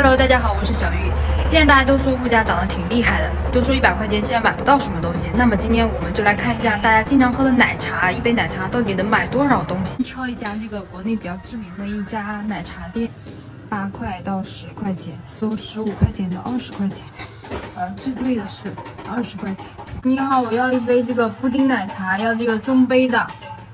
Hello，大家好，我是小玉。现在大家都说物价涨得挺厉害的，都说一百块钱现在买不到什么东西。那么今天我们就来看一下大家经常喝的奶茶，一杯奶茶到底能买多少东西？挑一家这个国内比较知名的一家奶茶店，八块到十块钱，都十五块钱到二十块钱，呃，最贵的是二十块钱。你好，我要一杯这个布丁奶茶，要这个中杯的。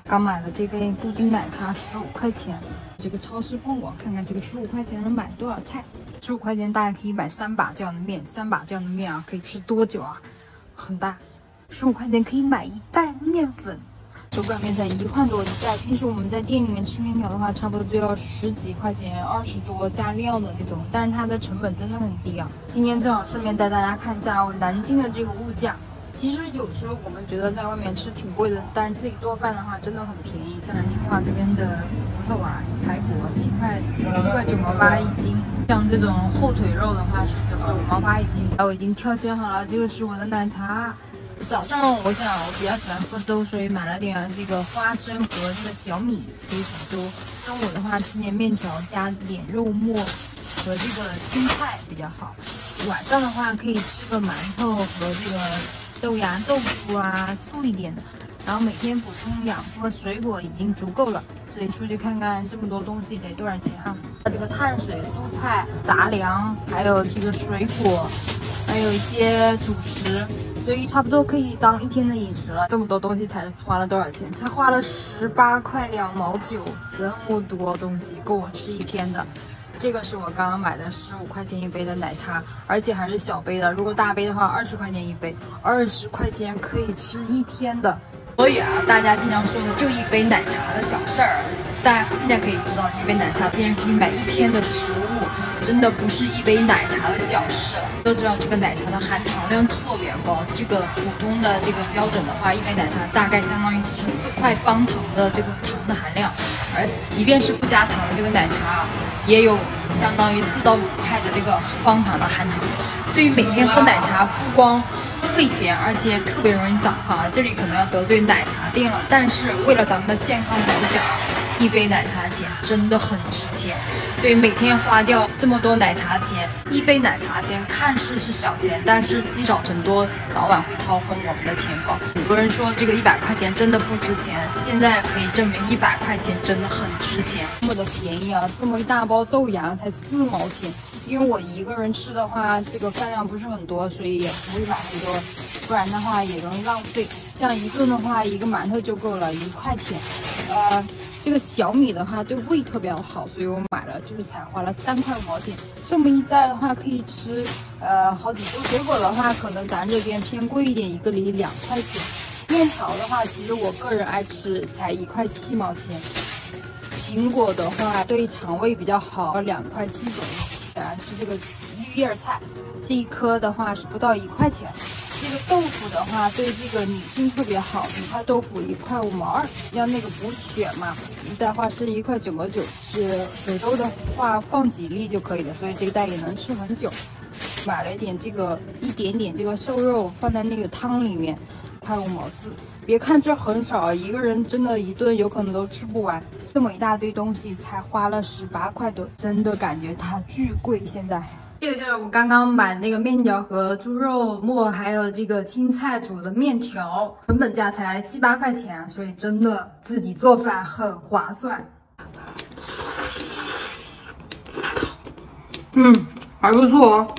刚买了这杯布丁奶茶，十五块钱。这个超市逛逛，看看这个十五块钱能买多少菜。十五块钱大概可以买三把这样的面，三把这样的面啊，可以吃多久啊？很大。十五块钱可以买一袋面粉，手擀面才一块多一袋。平时我们在店里面吃面条的话，差不多就要十几块钱，二十多加料的那种。但是它的成本真的很低啊。今天正好顺便带大家看一下南京的这个物价。其实有时候我们觉得在外面吃挺贵的，但是自己做饭的话真的很便宜。像南京话这边的骨头啊、排骨七块七块九毛八一斤，像这种后腿肉的话是九块五毛八一斤。我已经挑选好了，这个是我的奶茶。早上我想我比较喜欢喝粥，所以买了点这个花生和这个小米可以煮粥。中午的话吃点面条，加点肉末和这个青菜比较好。晚上的话可以吃个馒头和这个。豆芽、豆腐啊，素一点的，然后每天补充两颗水果已经足够了。所以出去看看这么多东西得多少钱啊？这个碳水、蔬菜、杂粮，还有这个水果，还有一些主食，所以差不多可以当一天的饮食了。这么多东西才花了多少钱？才花了十八块两毛九，这么多东西够我吃一天的。这个是我刚刚买的十五块钱一杯的奶茶，而且还是小杯的。如果大杯的话，二十块钱一杯，二十块钱可以吃一天的。所以啊，大家经常说的就一杯奶茶的小事儿，大家现在可以知道，一杯奶茶竟然可以买一天的食物，真的不是一杯奶茶的小事。都知道这个奶茶的含糖量特别高，这个普通的这个标准的话，一杯奶茶大概相当于十四块方糖的这个糖的含量，而即便是不加糖的这个奶茶。也有相当于四到五块的这个方糖的含糖，对于每天喝奶茶不光费钱，而且特别容易长胖。这里可能要得罪奶茶店了，但是为了咱们的健康着想，一杯奶茶钱真的很值钱。所以每天花掉这么多奶茶钱，一杯奶茶钱看似是小钱，但是积少成多，早晚会掏空我们的钱包。很多人说这个一百块钱真的不值钱，现在可以证明一百块钱真的很值钱，这么的便宜啊！这么一大包豆芽才四毛钱，因为我一个人吃的话，这个饭量不是很多，所以也不会买很多，不然的话也容易浪费。像一顿的话，一个馒头就够了，一块钱，呃。这个小米的话对胃特别好，所以我买了，就是才花了三块五毛钱。这么一袋的话可以吃，呃，好几周。水果的话，可能咱这边偏贵一点，一个梨两块钱。面条的话，其实我个人爱吃，才一块七毛钱。苹果的话，对肠胃比较好，两块七左右。然是这个绿叶菜，这一颗的话是不到一块钱。豆腐的话，对这个女性特别好。一块豆腐一块五毛二，要那个补血嘛。一袋花生一块九毛九，是水豆的话放几粒就可以了，所以这一袋也能吃很久。买了一点这个一点点这个瘦肉放在那个汤里面，块五毛四。别看这很少，一个人真的一顿有可能都吃不完。这么一大堆东西才花了十八块多，真的感觉它巨贵现在。这个就是我刚刚买那个面条和猪肉末，还有这个青菜煮的面条，成本价才七八块钱，所以真的自己做饭很划算。嗯，还不错哦。